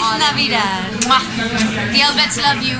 Feliz. Navidad. The Elvets love you.